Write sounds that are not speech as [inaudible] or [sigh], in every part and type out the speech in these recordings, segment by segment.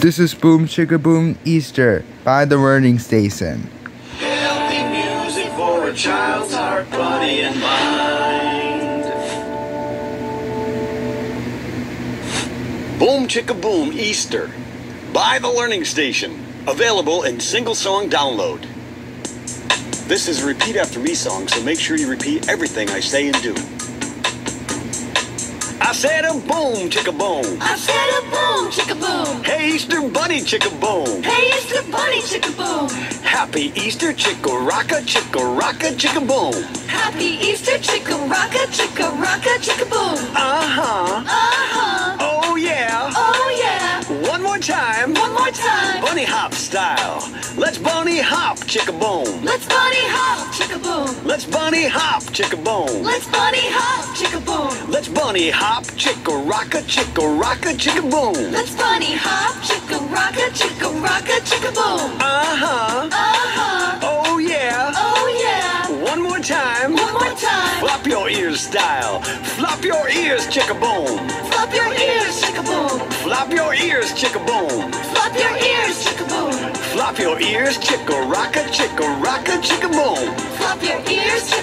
This is Boom Chicka Boom Easter by the Learning Station. Healthy music for a child's heart, body, and mind. Boom Chicka Boom Easter by the Learning Station. Available in single song download. This is a repeat after me song, so make sure you repeat everything I say and do. I said a boom, chicka boom. I said a boom, chicka boom. Bunny, chicka boom. Hey, Easter bunny, chicka boom. Happy Easter, chicka rocka, chicka rocka, chicka boom. Happy Easter, chicka rocka, chicka rocka, chicka boom. Uh huh. Uh huh. Oh yeah. Oh yeah. One more time. One more time. Bunny hop style. Let's bunny hop, chicka boom. Let's bunny hop, chicka boom. Let's bunny hop, chicka boom. Let's bunny hop, chicka boom. Let's bunny hop, chicka rocka, chicka rocka, chicka boom. Let's bunny hop, chicka rocka, chicka rocka, chicka boom. Uh huh. Uh huh. Oh yeah. Oh yeah. One more time. One more time. Flop your ears style. Flop your ears, chicka boom. Flop your ears, chicka boom. Flop your ears, chicka boom. Flop your ears, chicka boom. Flop your ears, chicka rocka, chicka rocka, chicka boom. Flop your ears, chicka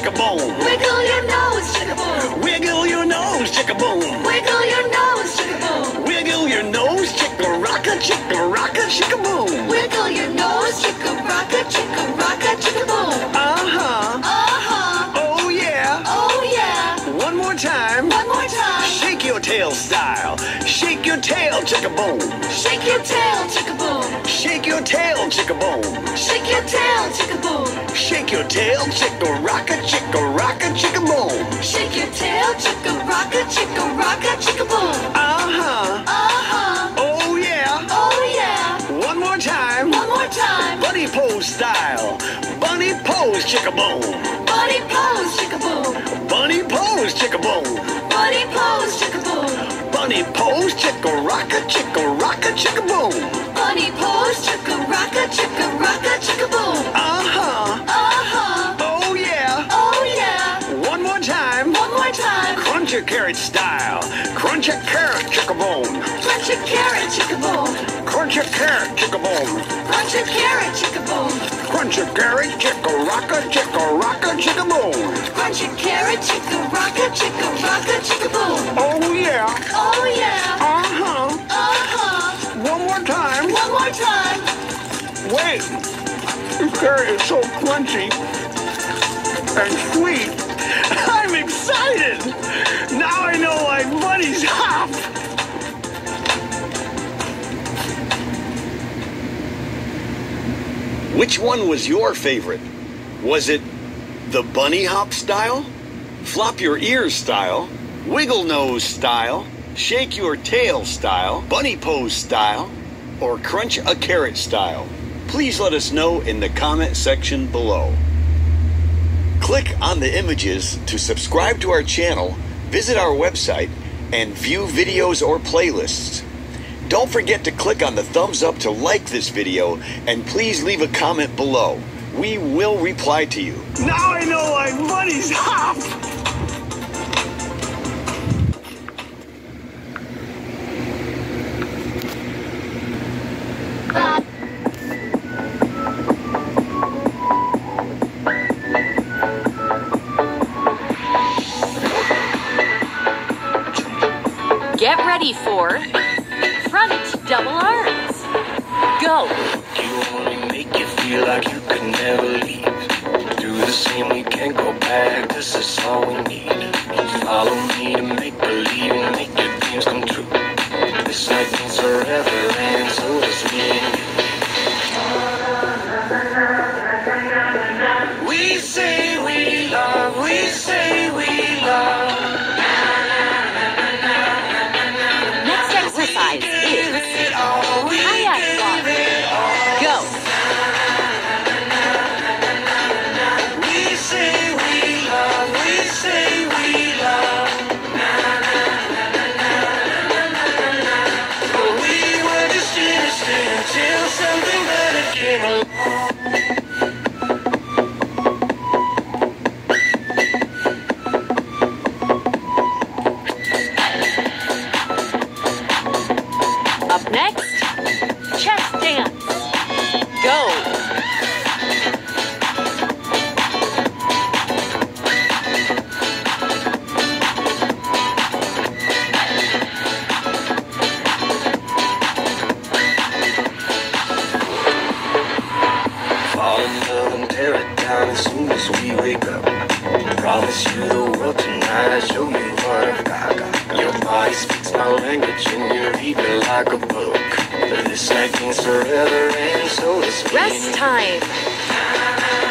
chicka boom. Wiggle your nose, chicka boom. Wiggle your nose, chicka boom. Wiggle your nose, chicka boom. Wiggle your nose, chicka rocka, chicka rocka, chicka boom. Wiggle your nose, chicka rocka, chicka rocka, chicka boom. Uh huh. Uh huh. Oh yeah. Oh yeah. One more time. One more time. Shake your tail style. Shake your tail, chicka boom. Shake your tail, chicka your tail, chicka boom. Shake your tail, chicka boom. Shake your tail, chicka rocka, chicka rocka, chicka boom. Shake your tail, chicka rocka, chicka rocka, chicka boom. Uh huh. Uh huh. Oh yeah. Oh yeah. One more time. One more time. Bunny pose style. Bunny pose, chicka boom. Bunny pose, chicka boom. Bunny pose, chicka boom. Bunny pose, chicka boom. Bunny pose, chicka rocka, chicka rocka, chicka boom. Bunny pose, Crunch a carrot style. Crunch a carrot, chicka boom. Crunch a carrot, chicka boom. Crunch a carrot, chicka boom. Crunch a carrot, chicka boom. Crunch a carrot, chicka rocka, chicka rocka, chicka boom. Crunch a carrot, chicka rocka, chicka rocka, chicka boom. Oh yeah. Oh yeah. Uh huh. Uh huh. One more time. One more time. Wait. This carrot is so crunchy and sweet. [laughs] I'm excited. Now I know why bunnies [laughs] hop. Which one was your favorite? Was it the bunny hop style? Flop your ears style? Wiggle nose style? Shake your tail style? Bunny pose style? Or crunch a carrot style? Please let us know in the comment section below. Click on the images to subscribe to our channel, visit our website, and view videos or playlists. Don't forget to click on the thumbs up to like this video and please leave a comment below. We will reply to you. Now I know why bunnies hop! Ready for front double arms. Go. You only make you feel like you could never leave. Do the same, we can't go back. This is all we need. Follow me to make believe and make Up next, chest dance. Go. promise you the world tonight. I show you what I got. Your body speaks my language, and you sleeping like a book. This night means forever, and so does Rest time.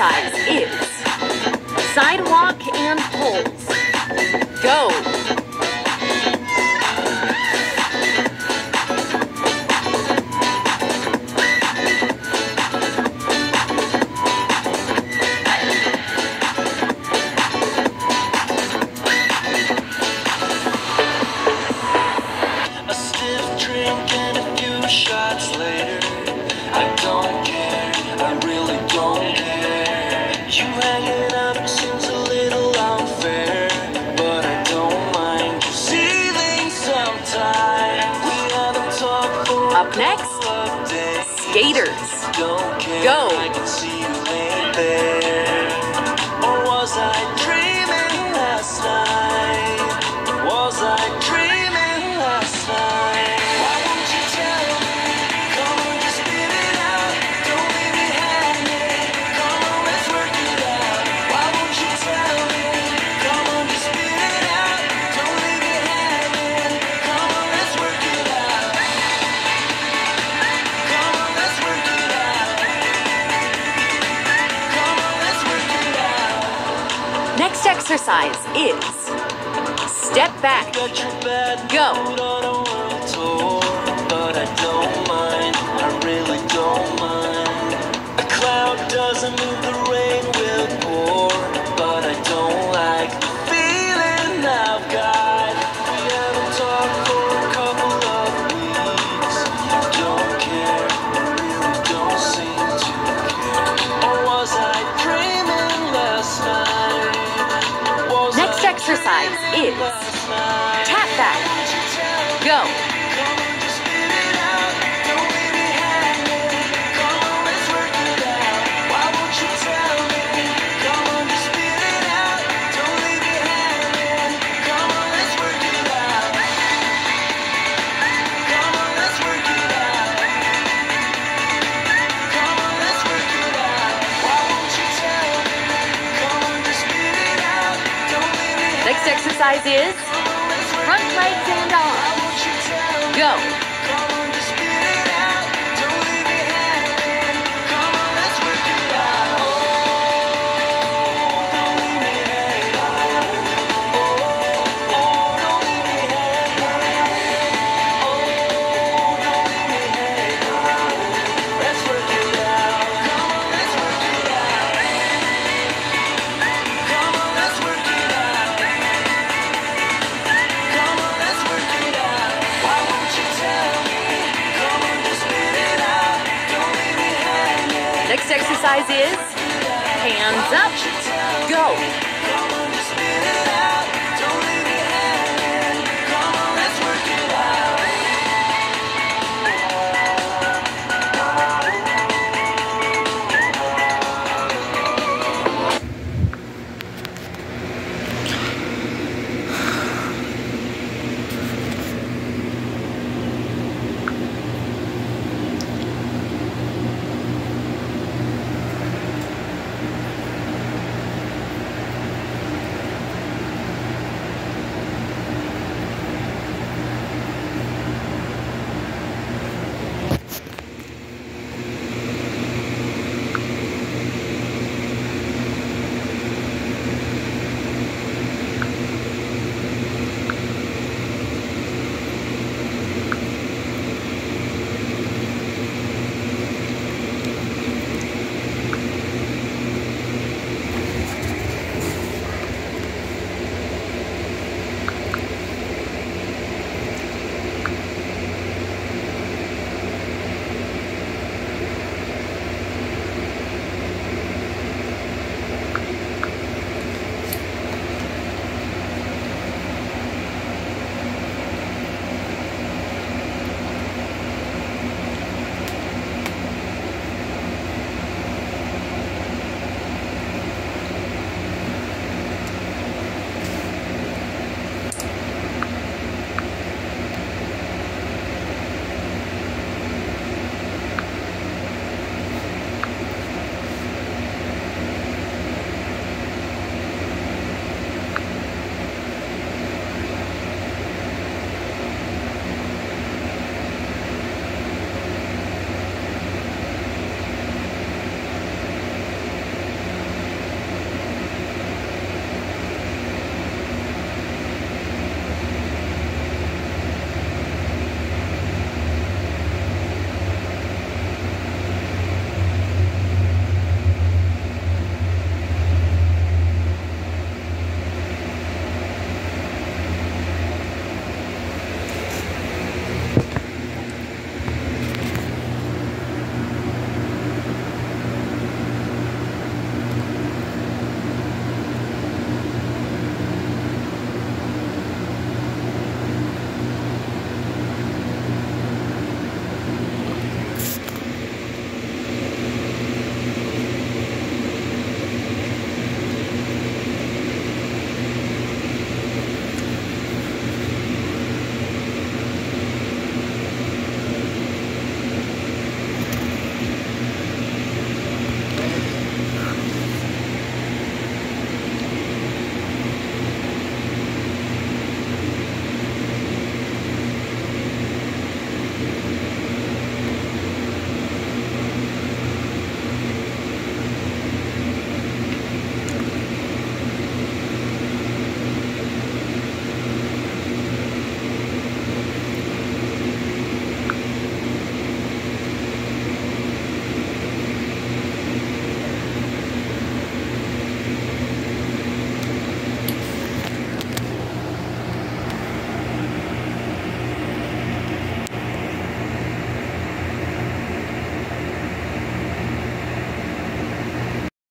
exercise is sidewalk and poles. Go! A stiff drink and a few shots. Next exercise is step back, go. kids. exercise is front right stand on. Go. next exercise is hands up, go.